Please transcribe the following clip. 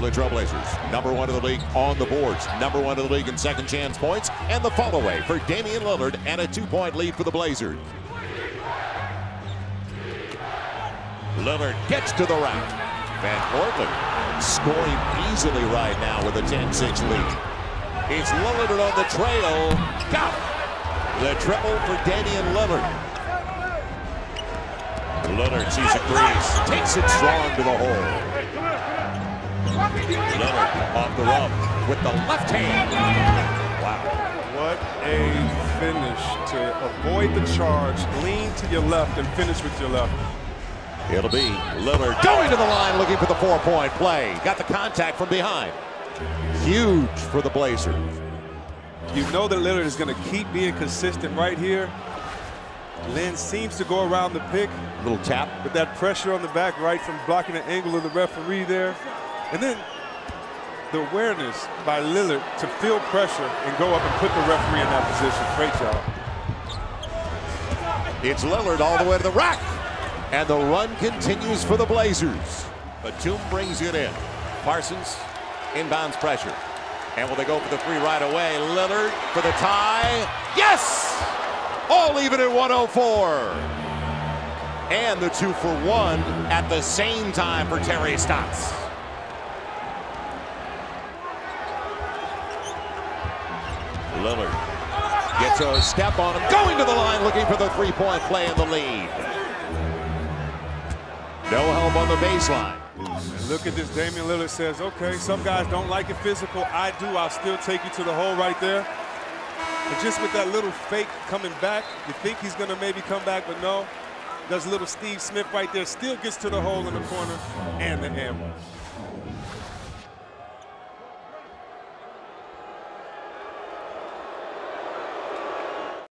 the Trailblazers. Number one in the league on the boards, number one in the league in second chance points, and the fall away for Damian Lillard and a two-point lead for the Blazers. Lillard gets to the rack. Van Portland scoring easily right now with a 10-6 lead. It's Lillard on the trail. Got it. The triple for Damian Lillard. Lillard sees a crease, takes it strong to the hole. Lillard off the rub with the left hand. Wow. What a finish to avoid the charge, lean to your left, and finish with your left. It'll be Lillard going to the line looking for the four-point play. Got the contact from behind. Huge for the Blazers. You know that Lillard is going to keep being consistent right here. Lin seems to go around the pick. Little tap. With that pressure on the back right from blocking the angle of the referee there. And then the awareness by Lillard to feel pressure and go up and put the referee in that position. Great job. It's Lillard all the way to the rack. And the run continues for the Blazers. Batum brings it in. Parsons inbounds pressure. And will they go for the three right away? Lillard for the tie. Yes! All even at 104. And the two for one at the same time for Terry Stotts. Lillard gets a step on him, going to the line looking for the three-point play in the lead. No help on the baseline. Look at this. Damian Lillard says, okay, some guys don't like it physical. I do. I'll still take you to the hole right there. And just with that little fake coming back, you think he's going to maybe come back, but no. Does little Steve Smith right there. Still gets to the hole in the corner and the ambush.